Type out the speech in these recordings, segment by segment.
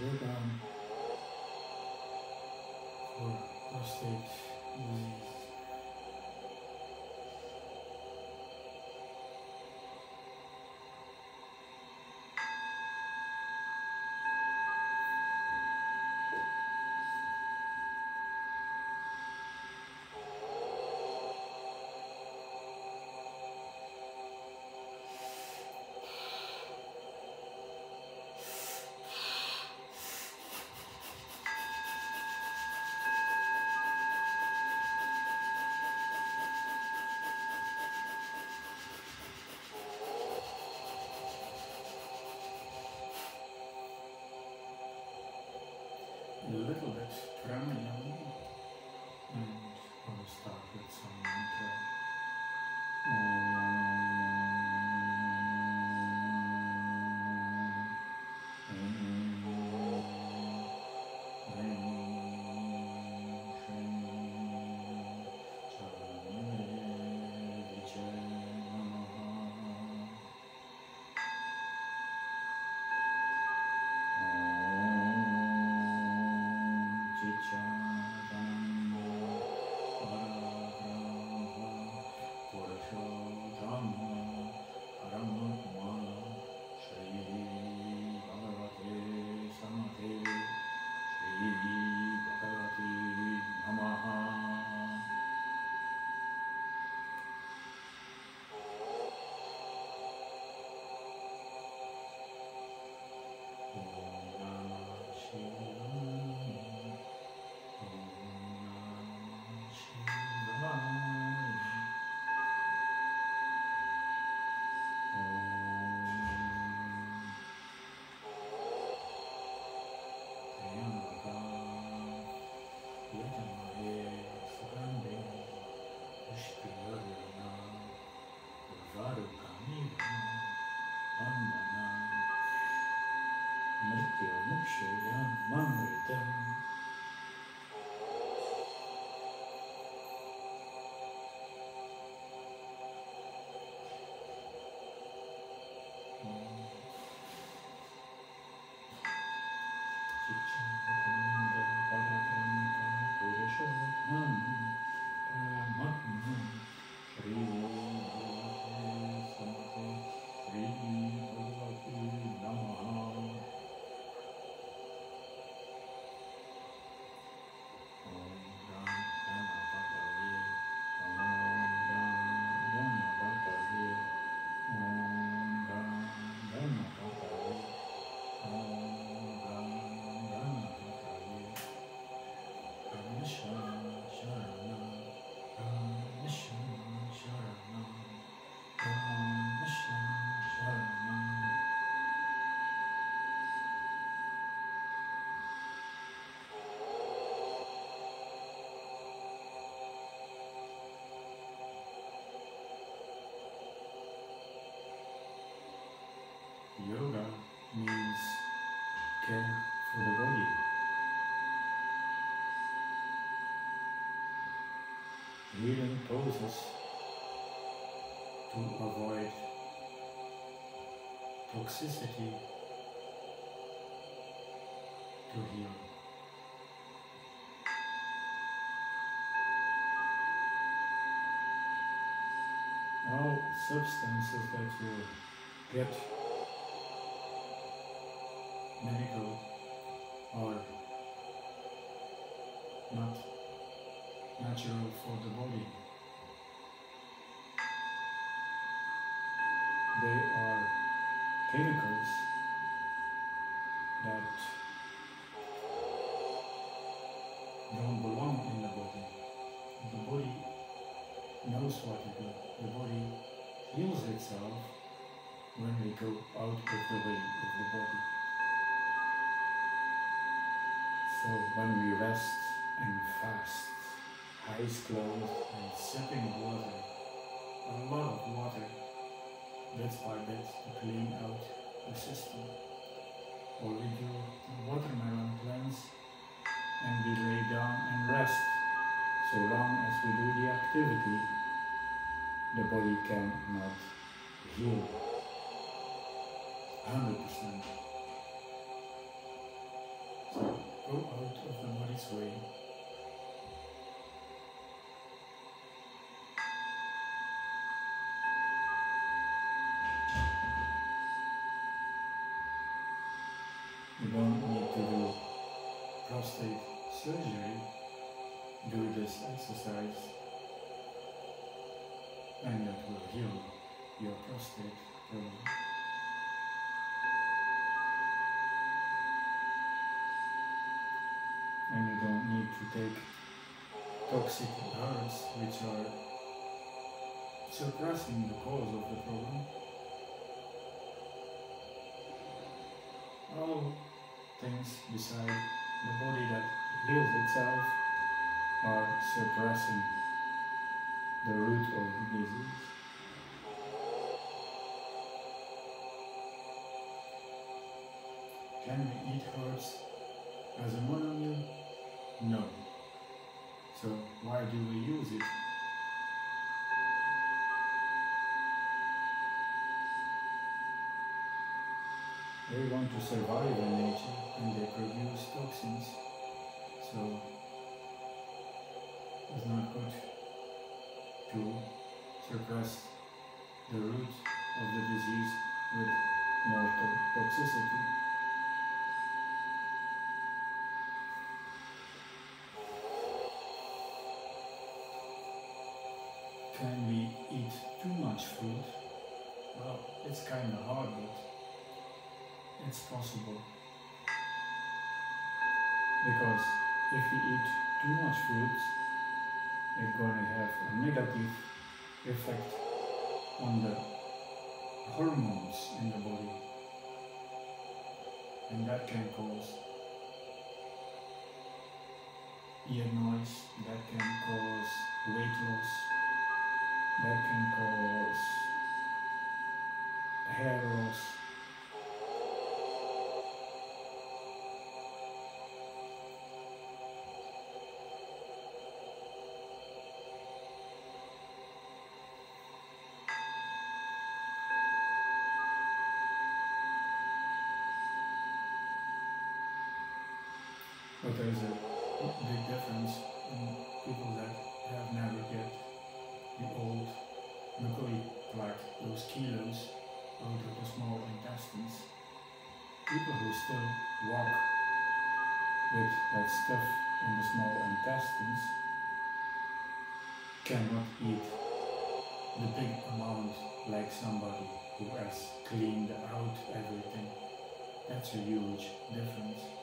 Yoga for prostate disease. A little bit trembling toxicity to heal. All substances that you get medical or not natural for the body. Chemicals that don't belong in the body. The body knows what to do. The body heals itself when we go out of the way of the body. So when we rest and fast, eyes closed and sipping water, a lot of water, by bit to clean out the system. Or we do watermelon plants and we lay down and rest so long as we do the activity, the body cannot heal 100%. So go out of the body's way. Things beside the body that heals itself are suppressing the root of the disease. Can we eat herbs as a monomeal? No. So why do we use it? They want to survive in nature and they produce toxins. So it's not good to suppress the root of the disease with more toxicity. Can we eat too much food? Well, it's kind of hard, but it's possible. Because if we eat too much fruit, it's going to have a negative effect on the hormones in the body. And that can cause ear noise, that can cause weight loss, that can cause hair loss. But there's a big difference in people that have never get the old mucoid plaque, those kilos out of the small intestines. People who still walk with that stuff in the small intestines cannot eat the big amount like somebody who has cleaned out everything. That's a huge difference.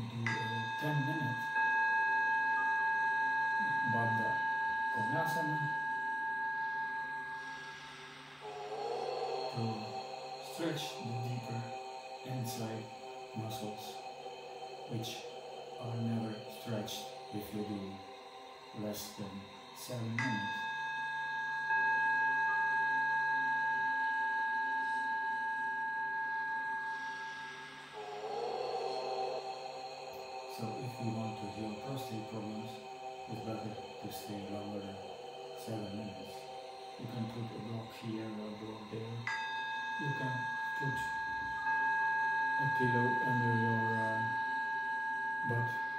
Do a 10 minute Baddha Konasana to stretch the deeper inside muscles which are never stretched if you do less than 7 minutes. So if you want to heal prostate problems, it's better to stay longer than seven minutes. You can put a block here or a block there. You can put a pillow under your uh, butt.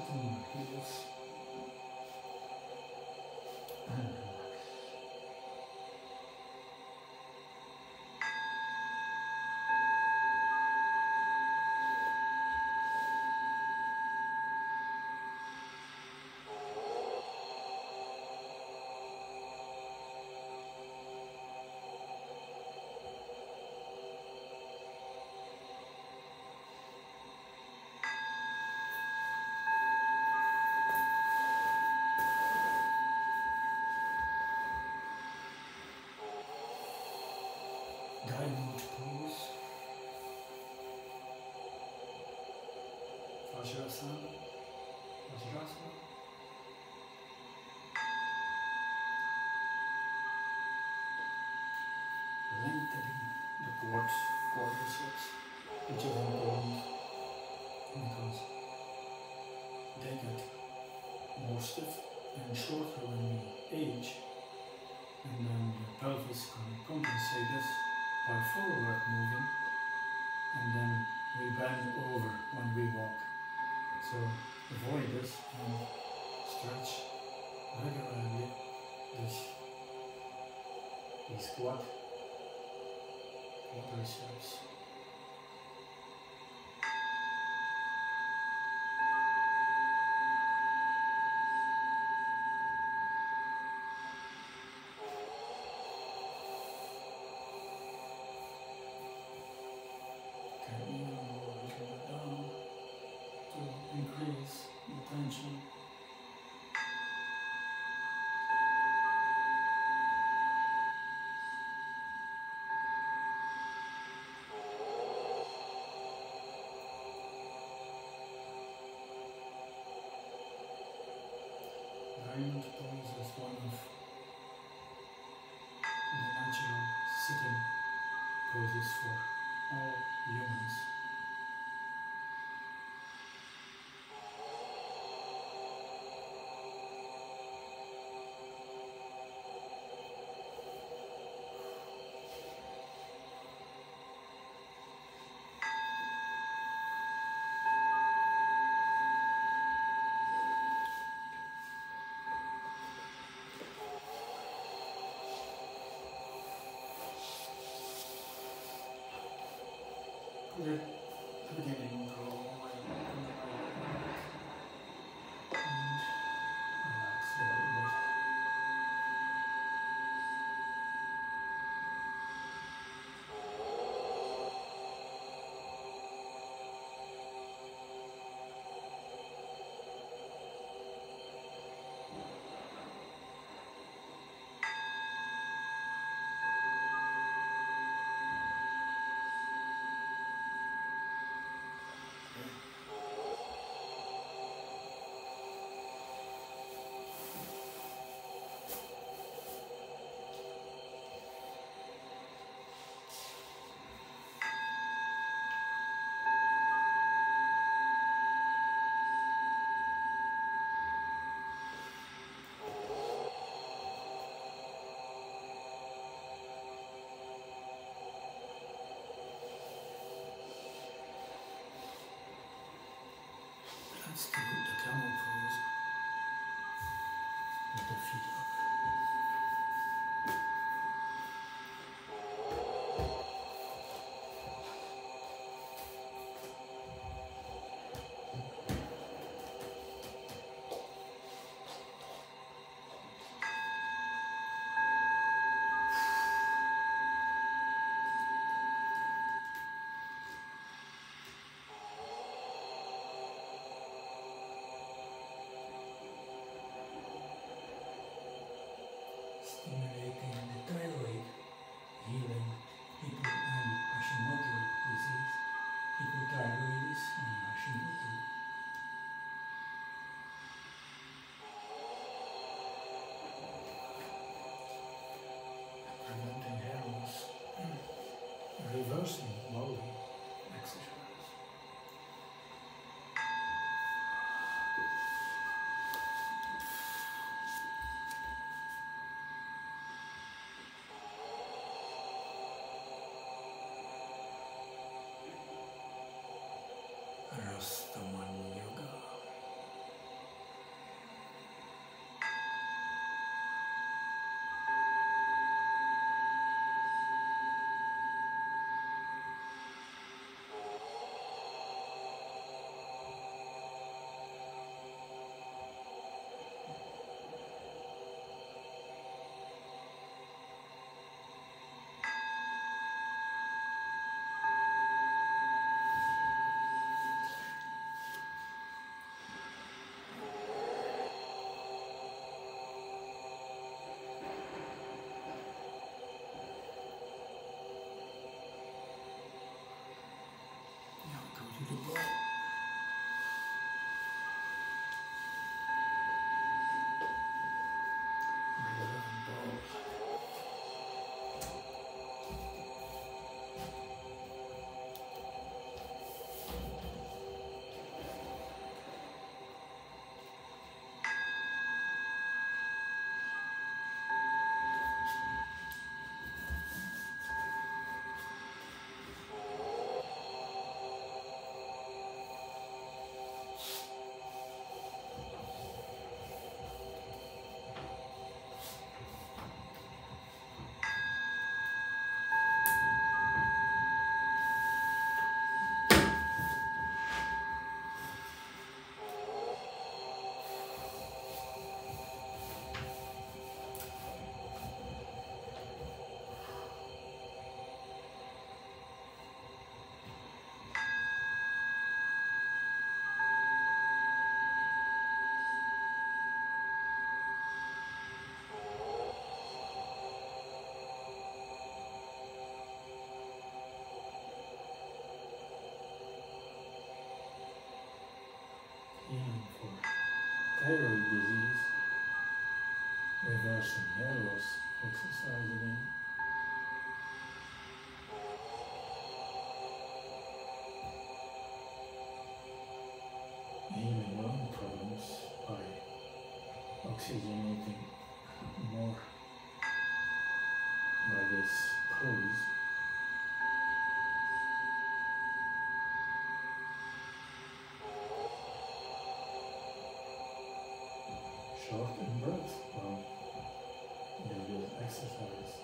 Diamond Vajrasana, Vajrasana. Lengthening the quad quadriceps, which is important because they get more stiff and shorter when we age, and then the pelvis can compensate this by forward moving. And then we bend So avoid this and stretch regularly this these quad quadriceps. Good. Let's oxygenating more by this pose. Short in breath while you exercise.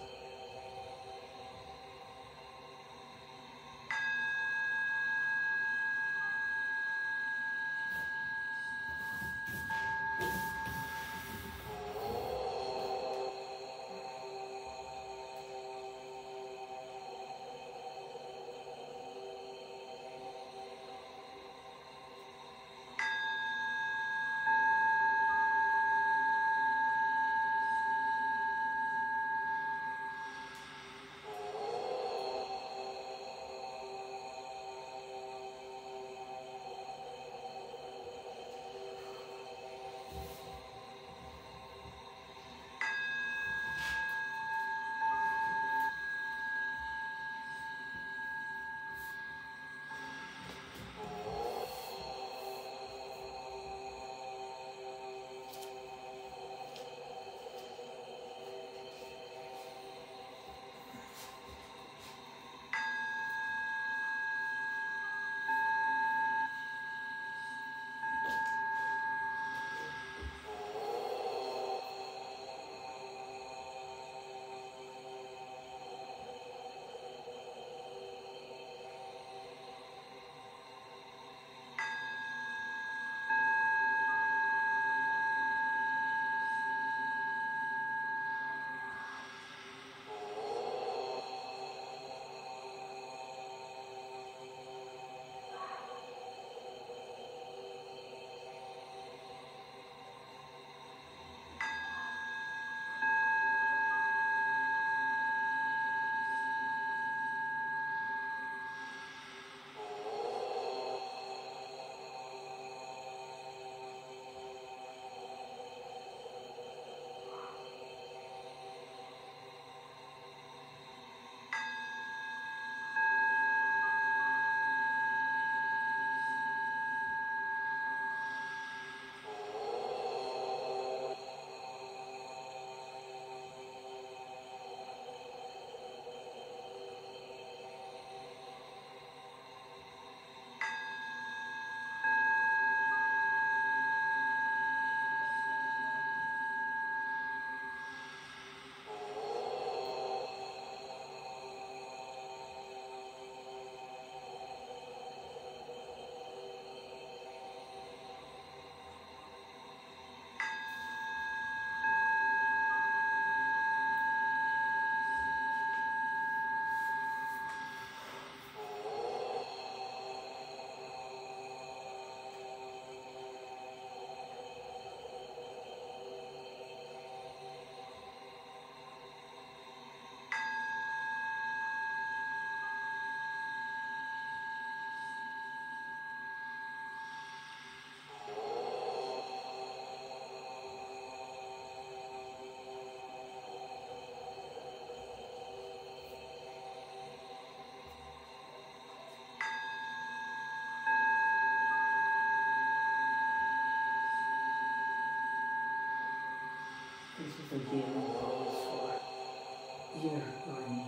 This is a healing pose for lining